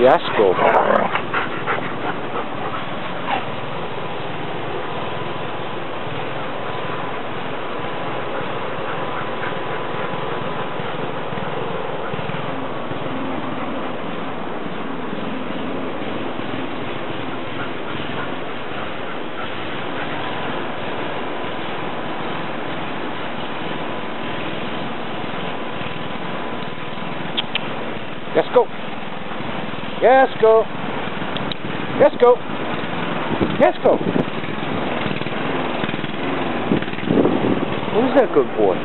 Yes, go. Yasko. Yes, go. Yasko. Yes, go. Who's that good boy?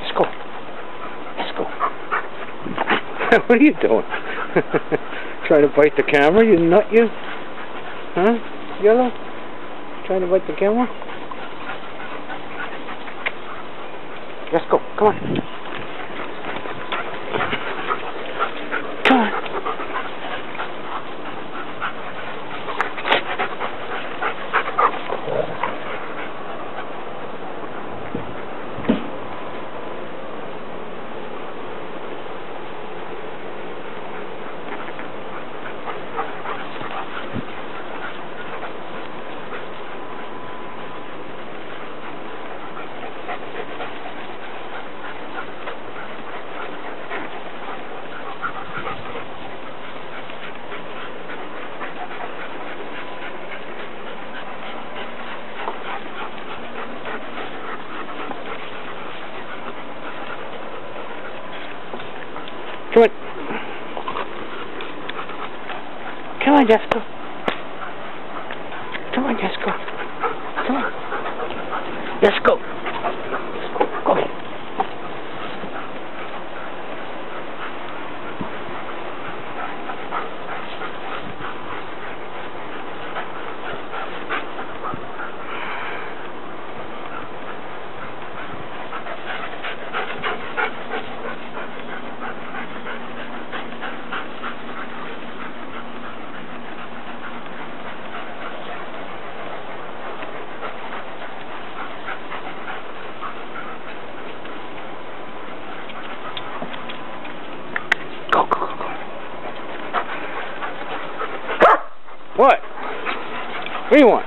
Let's go. Let's go. what are you doing? Trying to bite the camera, you nut you? Huh? Yellow? Trying to bite the camera? Let's go. Come on. Come on. Come on, Jessica. Come on, Jessica. Come on. Let's go. What? What do you want?